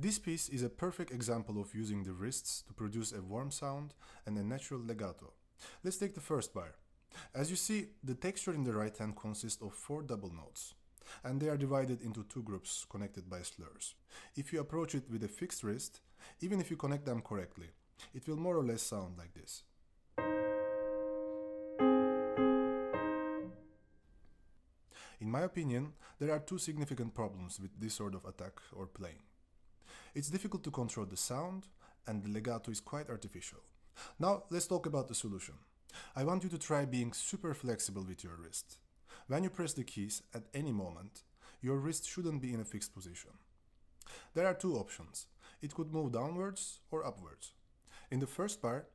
This piece is a perfect example of using the wrists to produce a warm sound and a natural legato. Let's take the first bar. As you see, the texture in the right hand consists of four double notes, and they are divided into two groups connected by slurs. If you approach it with a fixed wrist, even if you connect them correctly, it will more or less sound like this. In my opinion, there are two significant problems with this sort of attack or playing. It's difficult to control the sound, and the legato is quite artificial. Now, let's talk about the solution. I want you to try being super flexible with your wrist. When you press the keys at any moment, your wrist shouldn't be in a fixed position. There are two options. It could move downwards or upwards. In the first bar,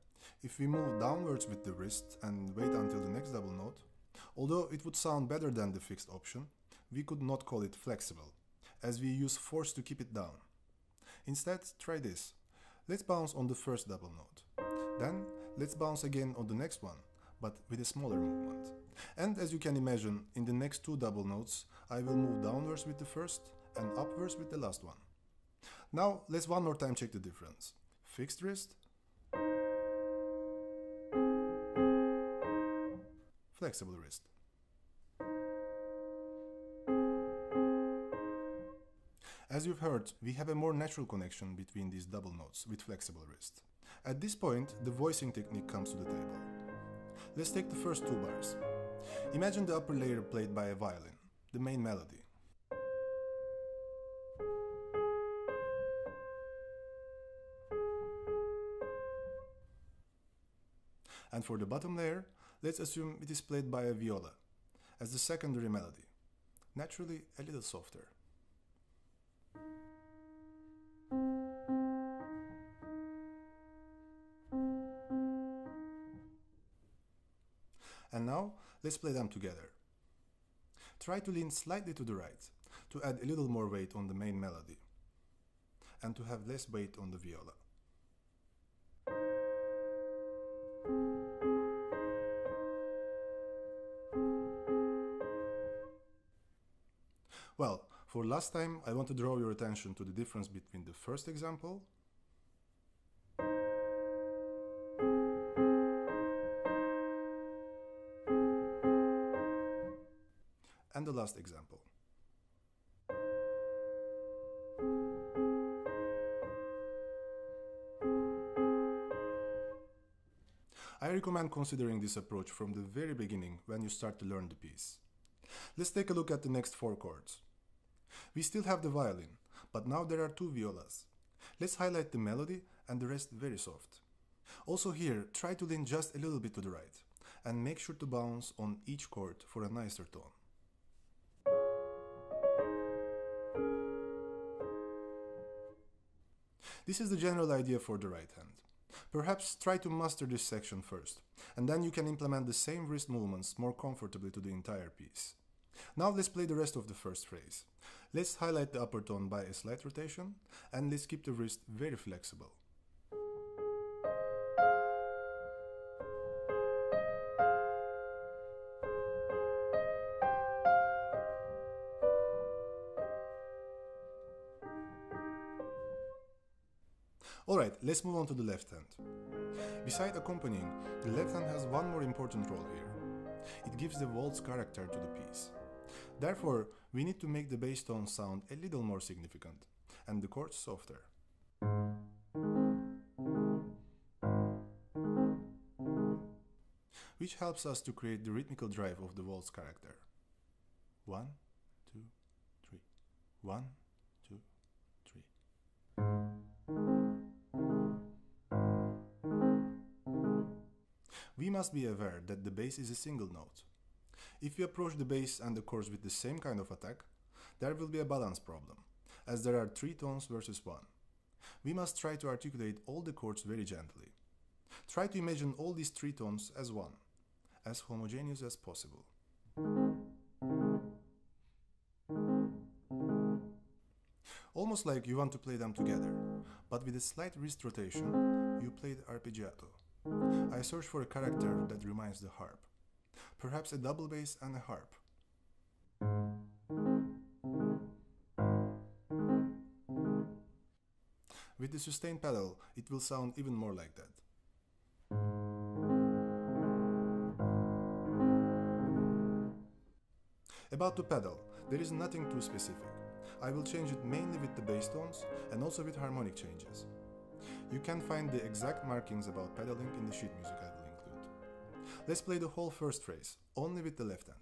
if we move downwards with the wrist and wait until the next double note, although it would sound better than the fixed option, we could not call it flexible, as we use force to keep it down. Instead, try this. Let's bounce on the first double note. Then, let's bounce again on the next one, but with a smaller movement. And as you can imagine, in the next two double notes, I will move downwards with the first and upwards with the last one. Now, let's one more time check the difference. Fixed wrist, flexible wrist. As you've heard, we have a more natural connection between these double notes with flexible wrist. At this point, the voicing technique comes to the table. Let's take the first two bars. Imagine the upper layer played by a violin, the main melody. And for the bottom layer, let's assume it is played by a viola, as the secondary melody, naturally a little softer. And now, let's play them together. Try to lean slightly to the right, to add a little more weight on the main melody, and to have less weight on the viola. Well, for last time, I want to draw your attention to the difference between the first example the last example. I recommend considering this approach from the very beginning when you start to learn the piece. Let's take a look at the next four chords. We still have the violin, but now there are two violas. Let's highlight the melody and the rest very soft. Also here, try to lean just a little bit to the right, and make sure to bounce on each chord for a nicer tone. This is the general idea for the right hand. Perhaps try to master this section first, and then you can implement the same wrist movements more comfortably to the entire piece. Now let's play the rest of the first phrase. Let's highlight the upper tone by a slight rotation, and let's keep the wrist very flexible. Alright, let's move on to the left hand. Beside accompanying, the left hand has one more important role here. It gives the waltz character to the piece. Therefore, we need to make the bass tone sound a little more significant, and the chords softer. Which helps us to create the rhythmical drive of the waltz character. One, two, three. One, We must be aware that the bass is a single note. If we approach the bass and the chords with the same kind of attack, there will be a balance problem, as there are three tones versus one. We must try to articulate all the chords very gently. Try to imagine all these three tones as one, as homogeneous as possible. Almost like you want to play them together, but with a slight wrist rotation, you play the arpeggiato. I search for a character that reminds the harp. Perhaps a double bass and a harp. With the sustain pedal, it will sound even more like that. About the pedal, there is nothing too specific. I will change it mainly with the bass tones and also with harmonic changes. You can find the exact markings about pedaling in the sheet music I will include. Let's play the whole first phrase, only with the left hand.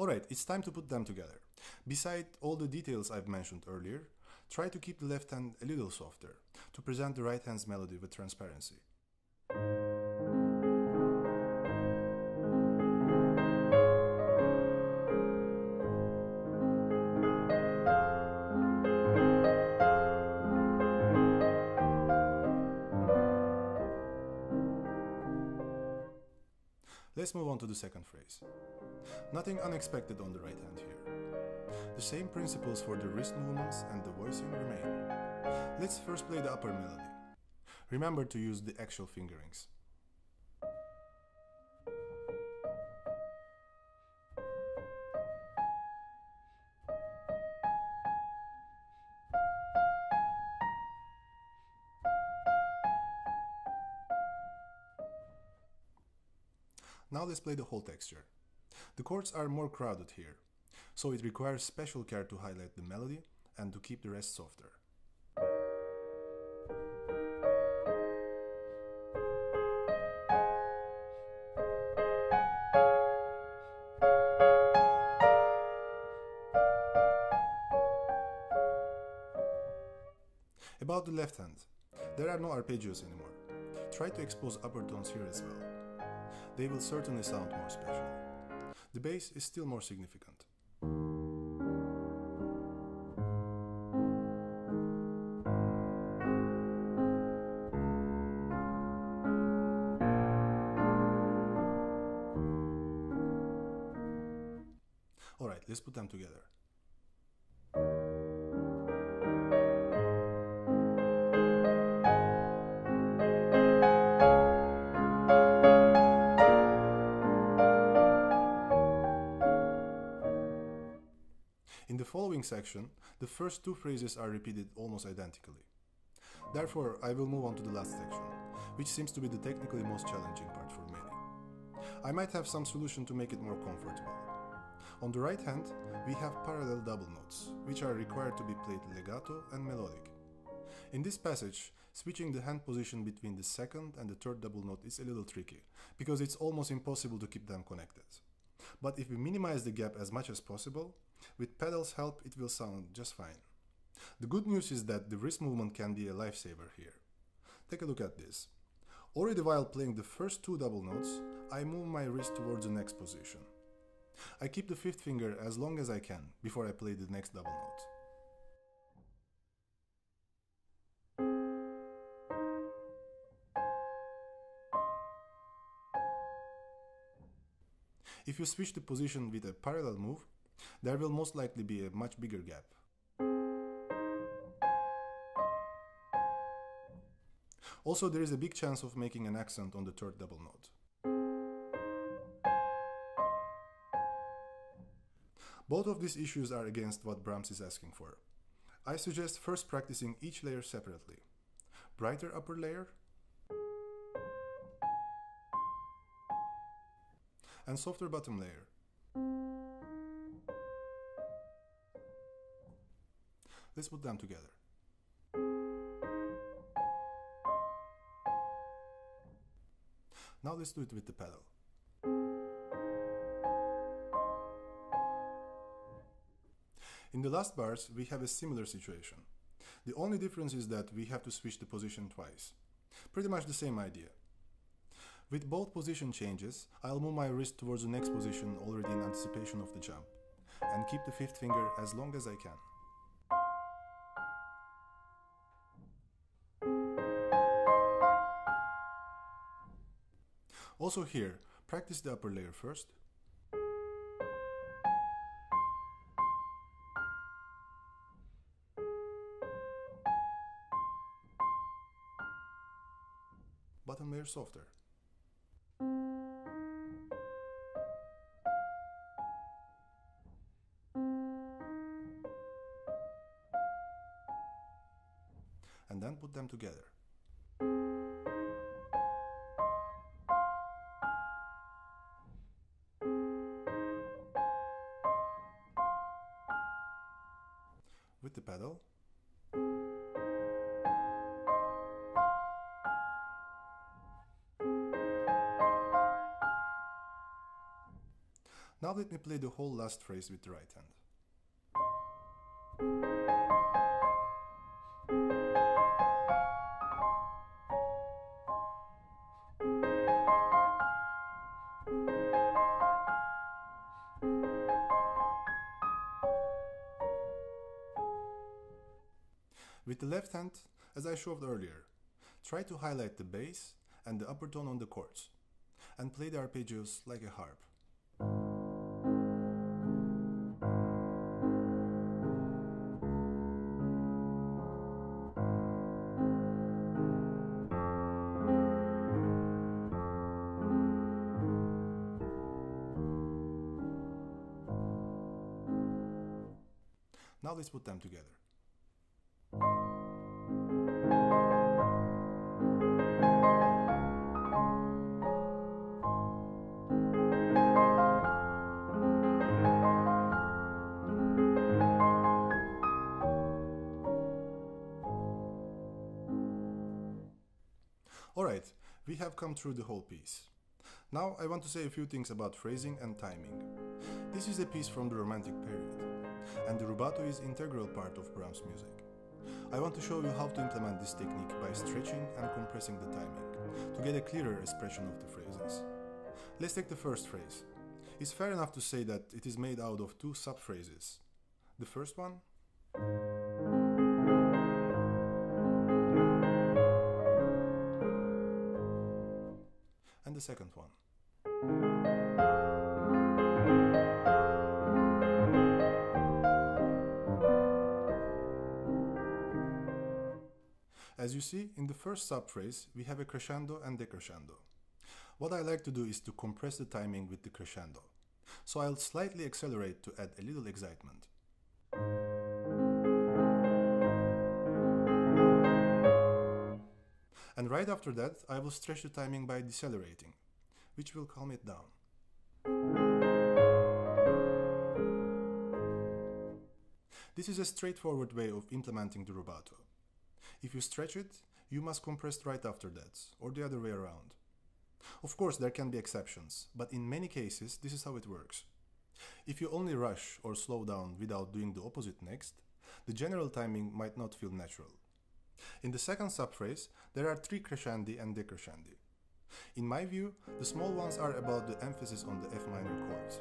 Alright, it's time to put them together. Beside all the details I've mentioned earlier, try to keep the left hand a little softer to present the right hand's melody with transparency. Let's move on to the second phrase. Nothing unexpected on the right hand here. The same principles for the wrist movements and the voicing remain. Let's first play the upper melody. Remember to use the actual fingerings. Now let's play the whole texture. The chords are more crowded here, so it requires special care to highlight the melody and to keep the rest softer. About the left hand, there are no arpeggios anymore. Try to expose upper tones here as well. They will certainly sound more special. The bass is still more significant. Following section, the first two phrases are repeated almost identically. Therefore, I will move on to the last section, which seems to be the technically most challenging part for many. I might have some solution to make it more comfortable. On the right hand, we have parallel double notes, which are required to be played legato and melodic. In this passage, switching the hand position between the second and the third double note is a little tricky, because it's almost impossible to keep them connected. But if we minimize the gap as much as possible, with pedals help it will sound just fine. The good news is that the wrist movement can be a lifesaver here. Take a look at this. Already while playing the first two double notes, I move my wrist towards the next position. I keep the fifth finger as long as I can before I play the next double note. If you switch the position with a parallel move, there will most likely be a much bigger gap. Also, there is a big chance of making an accent on the third double note. Both of these issues are against what Brahms is asking for. I suggest first practicing each layer separately. Brighter upper layer and softer bottom layer. Let's put them together. Now let's do it with the pedal. In the last bars, we have a similar situation. The only difference is that we have to switch the position twice. Pretty much the same idea. With both position changes, I'll move my wrist towards the next position already in anticipation of the jump, and keep the fifth finger as long as I can. Also here, practice the upper layer first. Bottom layer softer. and then put them together. Now let me play the whole last phrase with the right hand. With the left hand, as I showed earlier, try to highlight the bass and the upper tone on the chords, and play the arpeggios like a harp. Let's put them together. Alright, we have come through the whole piece. Now I want to say a few things about phrasing and timing. This is a piece from the Romantic period, and the rubato is integral part of Brahms' music. I want to show you how to implement this technique by stretching and compressing the timing, to get a clearer expression of the phrases. Let's take the first phrase. It's fair enough to say that it is made out of two sub-phrases. The first one and the second one. You see, in the first subphrase, we have a crescendo and decrescendo. What I like to do is to compress the timing with the crescendo. So I'll slightly accelerate to add a little excitement. And right after that, I will stretch the timing by decelerating, which will calm it down. This is a straightforward way of implementing the rubato. If you stretch it, you must compress right after that, or the other way around. Of course, there can be exceptions, but in many cases, this is how it works. If you only rush or slow down without doing the opposite next, the general timing might not feel natural. In the second subphrase, there are three crescendi and decrescendi. In my view, the small ones are about the emphasis on the F minor chords.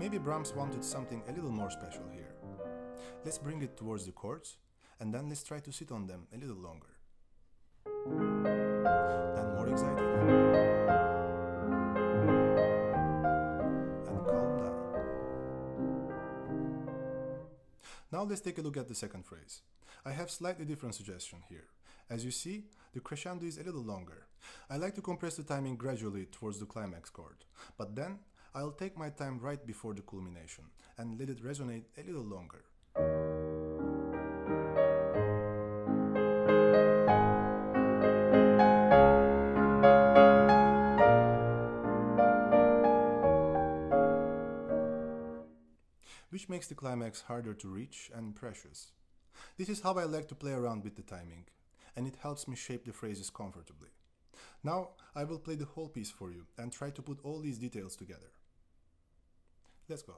Maybe Brahms wanted something a little more special here. Let's bring it towards the chords, and then let's try to sit on them a little longer. Then more excited. And calm down. Now let's take a look at the second phrase. I have slightly different suggestion here. As you see, the crescendo is a little longer. I like to compress the timing gradually towards the climax chord, but then I'll take my time right before the culmination and let it resonate a little longer. Which makes the climax harder to reach and precious. This is how I like to play around with the timing, and it helps me shape the phrases comfortably. Now I will play the whole piece for you and try to put all these details together. Let's go.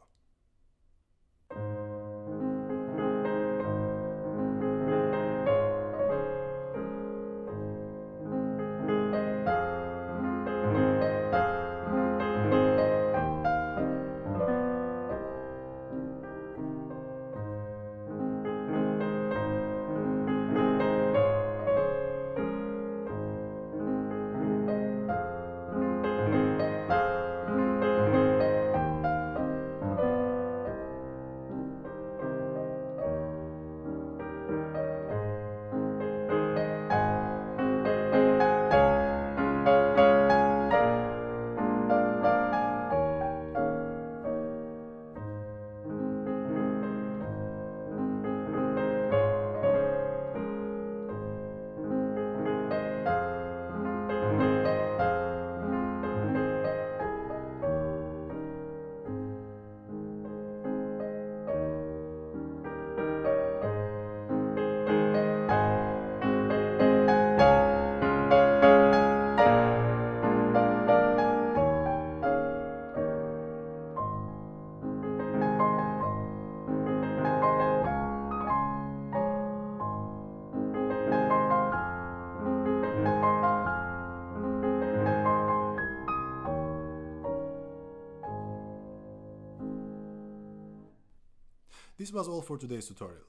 This was all for today's tutorial.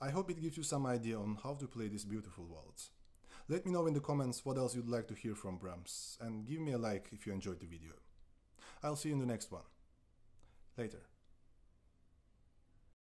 I hope it gives you some idea on how to play this beautiful waltz. Let me know in the comments what else you'd like to hear from Brahms and give me a like if you enjoyed the video. I'll see you in the next one. Later.